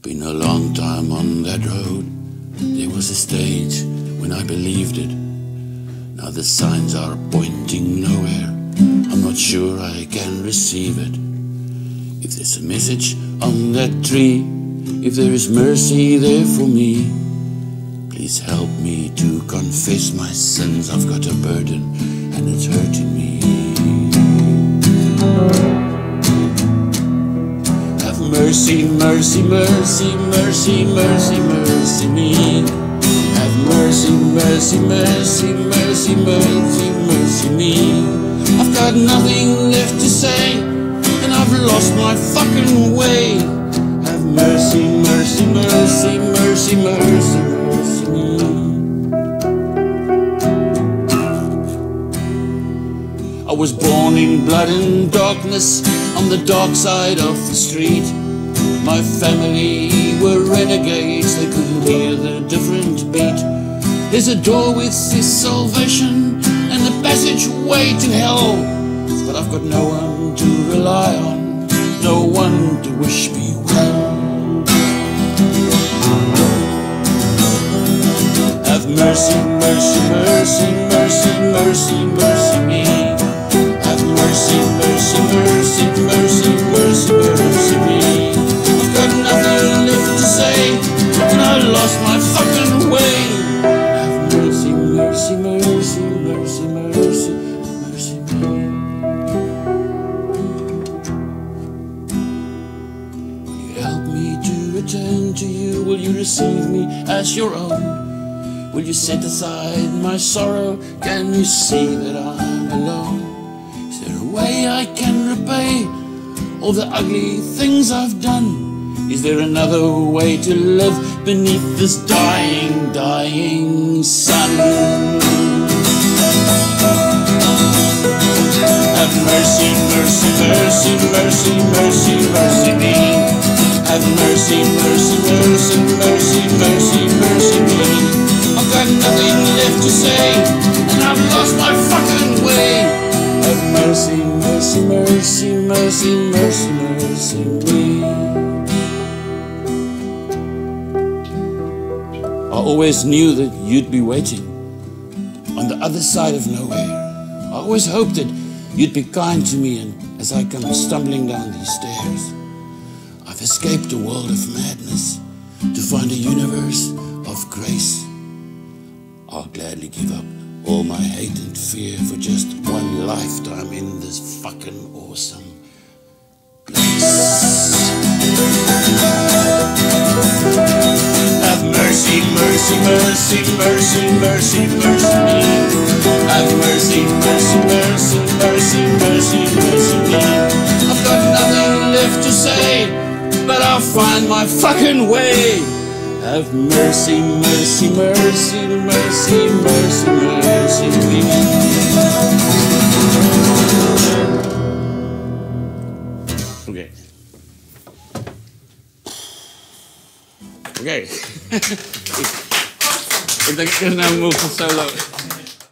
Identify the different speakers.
Speaker 1: Been a long time on that road. There was a stage when I believed it. Now the signs are pointing nowhere. I'm not sure I can receive it. If there's a message on that tree, if there is mercy there for me, please help me to confess my sins. I've got a burden and it's hurting me. Mercy, mercy, mercy, mercy, mercy, mercy me. Have mercy, mercy, mercy, mercy, mercy, mercy me. I've got nothing left to say, and I've lost my fucking way. Have mercy, mercy, mercy, mercy, mercy, mercy me. I was born in blood and darkness on the dark side of the street. My family were renegades, they couldn't hear the different beat. There's a door with this salvation and a passageway to hell. But I've got no one to rely on, no one to wish me well. Have mercy, mercy, mercy, mercy, mercy, mercy return to you? Will you receive me as your own? Will you set aside my sorrow? Can you see that I'm alone? Is there a way I can repay all the ugly things I've done? Is there another way to live beneath this dying, dying sun? Have mercy, mercy, mercy, mercy, mercy, mercy me. Have mercy, mercy, mercy, mercy, mercy, mercy me. I've got nothing left to say, and I've lost my fucking way. Have mercy, mercy, mercy, mercy, mercy, mercy me. I always knew that you'd be waiting on the other side of nowhere. I always hoped that you'd be kind to me and as I come stumbling down these stairs. I've escaped a world of madness to find a universe of grace. I'll gladly give up all my hate and fear for just one lifetime in this fucking awesome place. Have mercy, mercy, mercy, mercy, mercy, mercy me. Have mercy, mercy, mercy, mercy, mercy but I'll find my fucking way. Have mercy, mercy, mercy, mercy, mercy, mercy me. Okay. Oké. ik denk dat ik nou move.